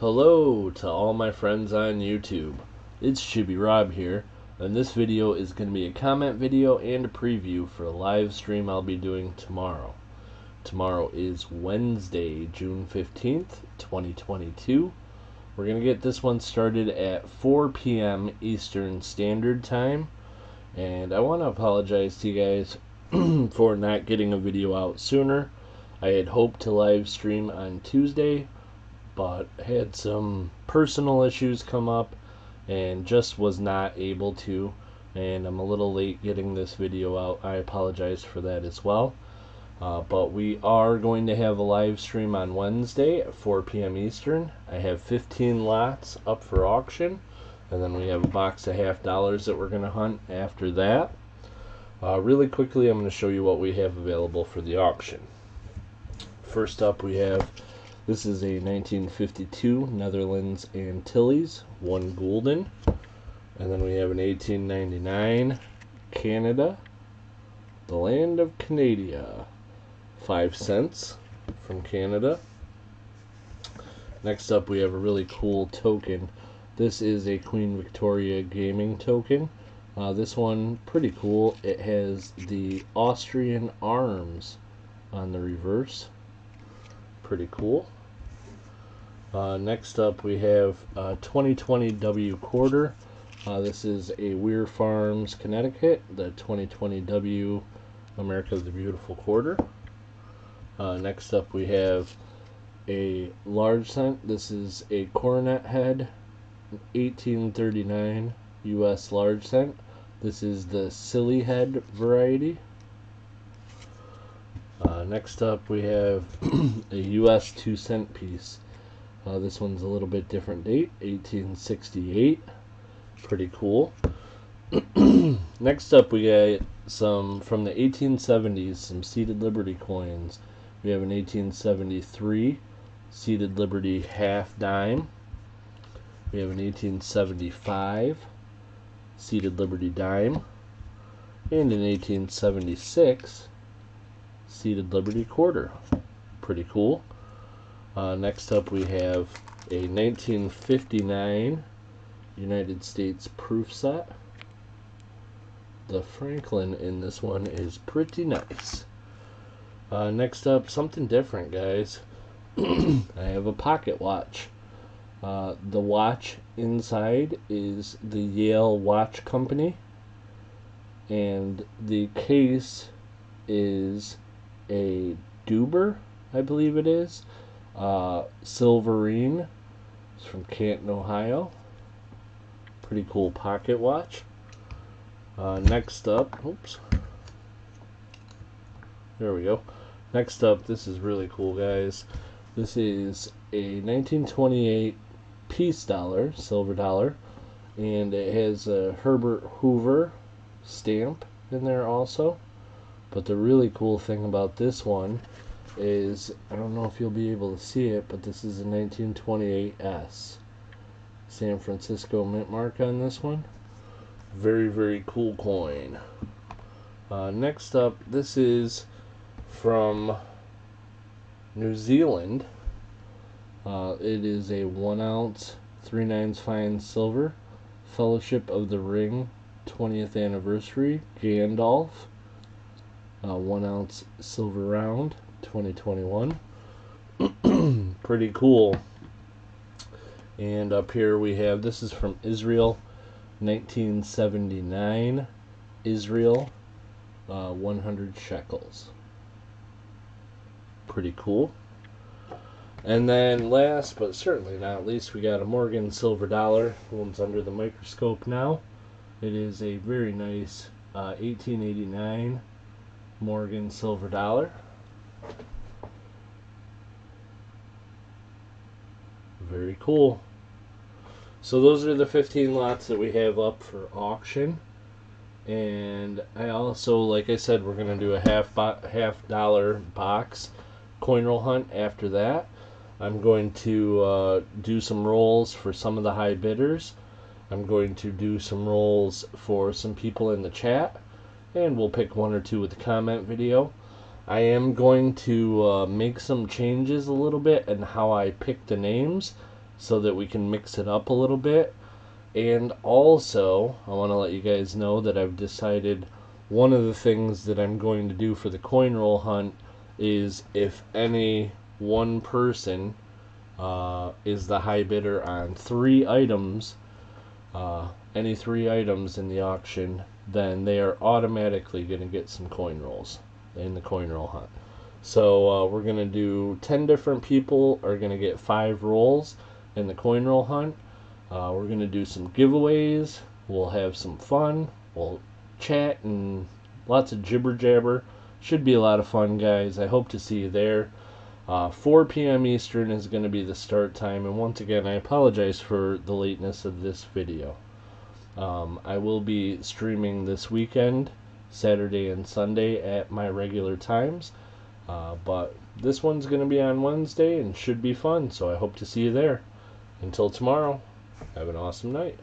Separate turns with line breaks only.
Hello to all my friends on YouTube. It's Shibby Rob here, and this video is going to be a comment video and a preview for a live stream I'll be doing tomorrow. Tomorrow is Wednesday, June 15th, 2022. We're going to get this one started at 4 p.m. Eastern Standard Time, and I want to apologize to you guys for not getting a video out sooner. I had hoped to live stream on Tuesday, but had some personal issues come up and just was not able to. And I'm a little late getting this video out. I apologize for that as well. Uh, but we are going to have a live stream on Wednesday at 4 p.m. Eastern. I have 15 lots up for auction, and then we have a box of half dollars that we're going to hunt after that. Uh, really quickly, I'm going to show you what we have available for the auction. First up, we have this is a 1952 Netherlands Antilles, one Gulden. And then we have an 1899 Canada, the land of Canada, five cents from Canada. Next up, we have a really cool token. This is a Queen Victoria gaming token. Uh, this one, pretty cool. It has the Austrian arms on the reverse. Pretty cool. Uh, next up, we have uh, 2020 W quarter. Uh, this is a Weir Farms, Connecticut, the 2020 W America the Beautiful quarter. Uh, next up, we have a large cent. This is a coronet head, 1839 U.S. large cent. This is the silly head variety. Uh, next up, we have a U.S. two cent piece. Uh, this one's a little bit different date, 1868. Pretty cool. Next up, we got some from the 1870s, some seated Liberty coins. We have an 1873 seated Liberty half dime. We have an 1875 seated Liberty dime. And an 1876 seated Liberty quarter. Pretty cool. Uh, next up, we have a 1959 United States proof set. The Franklin in this one is pretty nice. Uh, next up, something different, guys. I have a pocket watch. Uh, the watch inside is the Yale Watch Company, and the case is a Dueber, I believe it is. Uh, Silverine it's from Canton, Ohio. Pretty cool pocket watch. Uh, next up, oops. There we go. Next up, this is really cool, guys. This is a 1928 peace dollar, silver dollar, and it has a Herbert Hoover stamp in there also. But the really cool thing about this one is I don't know if you'll be able to see it, but this is a 1928S. San Francisco mint mark on this one. Very, very cool coin. Uh, next up, this is from New Zealand. Uh, it is a 1 ounce, 3 nines fine silver, Fellowship of the Ring 20th anniversary, Gandalf. Uh, 1 ounce silver round. 2021. Pretty cool. And up here we have this is from Israel, 1979. Israel, uh, 100 shekels. Pretty cool. And then last but certainly not least, we got a Morgan silver dollar. One's under the microscope now. It is a very nice uh, 1889 Morgan silver dollar. Very cool. So those are the 15 lots that we have up for auction. And I also, like I said, we're going to do a half half dollar box coin roll hunt after that. I'm going to uh, do some rolls for some of the high bidders. I'm going to do some rolls for some people in the chat. And we'll pick one or two with the comment video. I am going to uh, make some changes a little bit in how I pick the names. so that we can mix it up a little bit. And also, I want to let you guys know that I've decided one of the things that I'm going to do for the coin roll hunt is if any one person uh, is the high bidder on three items, uh, any three items in the auction, then they are automatically going to get some coin rolls in the coin roll hunt. So uh, we're to do 10 different people are to get five rolls in the coin roll hunt. Uh, we're to do some giveaways. We'll have some fun. We'll chat and lots of jibber jabber. Should be a lot of fun, guys. I hope to see you there. Uh, 4 p.m. Eastern is going to be the start time, and once again, I apologize for the lateness of this video. Um, I will be streaming this weekend, Saturday and Sunday, at my regular times, uh, but this one's going to be on Wednesday and should be fun, so I hope to see you there. Until tomorrow, have an awesome night.